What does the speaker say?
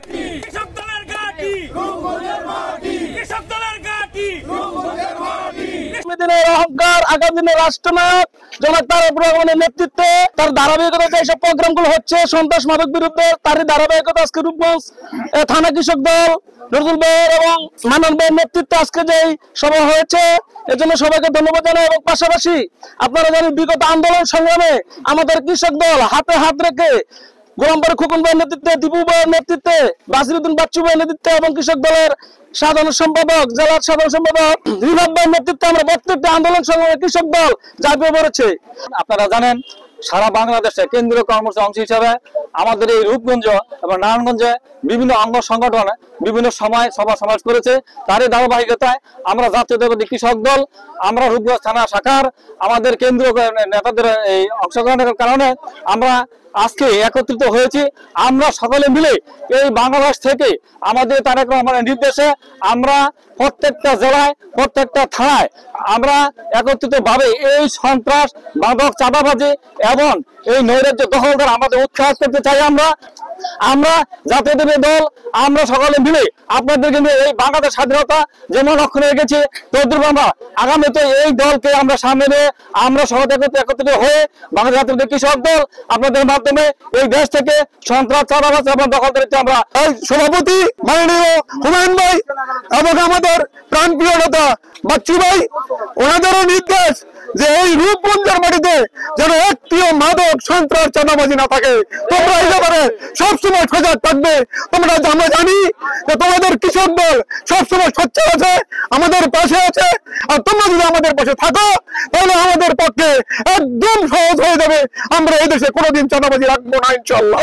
কৃষক দলের ঘাঁটি। কৃষক দলের ঘাঁটি। দিনের অহংকার আগামী দিনের রাষ্ট্রনায়ক জনাব তারেক রহমানের নেতৃত্বে তার ধারাবাহিকতা যেসব প্রোগ্রামগুলো হচ্ছে সন্ত্রাস মাদক বিরুদ্ধে তারই ধারাবাহিকতা আজকে রূপগঞ্জ থানা কৃষক দল নজরুল ভাইয়ের এবং মানন ভাইয়ের নেতৃত্বে আজকে যেই সভা হয়েছে এজন্য সবাইকে ধন্যবাদ জানাই এবং পাশাপাশি আপনারা জানেন বিগত আন্দোলন সংগ্রামে আমাদের কৃষক দল হাতে হাত রেখে গোলামবাড়ি খোকন ভাইয়ের নেতৃত্বে দীপু ভাইয়ের নেতৃত্বে, বাসিরুদ্দিন বাচ্চু ভাইয়ের নেতৃত্বে এবং কৃষক দলের সাধারণ সম্পাদক, জেলার সাধারণ সম্পাদক রিভাব ভাইয়ের নেতৃত্বে আমরা প্রত্যেকটা আন্দোলন সংগ্রামে কৃষক দল ঝাঁপিয়ে পড়েছে আপনারা জানেন, সারা বাংলাদেশে কেন্দ্রীয় কর্মসূচি অংশ হিসাবে আমাদের এই রূপগঞ্জ এবং নারায়ণগঞ্জে বিভিন্ন অঙ্গ সংগঠন বিভিন্ন সময় সভা সমাজ করেছে। তারই ধারাবাহিকতায় আমরা জাতীয় দেবী কৃষক দল, আমরা রূপগঞ্জ থানা শাখার, আমাদের কেন্দ্রীয় নেতাদের এই অংশগ্রহণের কারণে আমরা আজকে একত্রিত হয়েছি। আমরা সকলে মিলে এই বাংলাদেশ থেকে আমাদের তারেক রহমানের নির্দেশে আমরা প্রত্যেকটা জেলায়, প্রত্যেকটা থানায় আমরা একত্রিত ভাবে এই সন্ত্রাস মাদক চাঁদাবাজি এবং এই নৈরাজ্য দখলদার আমাদের উৎসাহ করতে চাই আমরা। আমরা জাতীয় দেবী দল, আমরা সকলে মিলে আপনাদেরকে নিয়ে এই বাংলাদেশ স্বাধীনতা যেমন অক্ষরে রেখেছি তদ্রুপ আমরা আগামীতে এই দলকে আমরা সামনে নিয়ে আমরা সবাই একত্রিত হয়ে বাংলাদেশ জাতীয় কৃষক দল আপনাদের মাধ্যমে এই দেশ থেকে সন্ত্রাস, চাঁদাবাজ এবং দখলদারিত্ব আমরা। এই সভাপতি মাননীয় হুমায়ুন ভাই এবং আমাদের প্রাণপ্রিয় নেতা বাচ্চু ভাই, ওনাদেরও নির্দেশ যে এই রূপগঞ্জের মাটিতে যেন একটিও মাদক, সন্ত্রাস, চাঁদাবাজি না থাকে। তোমরা এই ব্যাপারে সবসময় সজাগ থাকবে। তোমরা আমরা জানি যে তোমাদের কৃষক দল সবসময় সোচ্চার আছে, আমাদের পাশে আছে। আর তোমরা যদি আমাদের পাশে থাকো, তাহলে আমাদের পক্ষে একদম সহজ হয়ে যাবে। আমরা এই দেশে কোনোদিন চাঁদাবাজি রাখব না ইনশাল্লাহ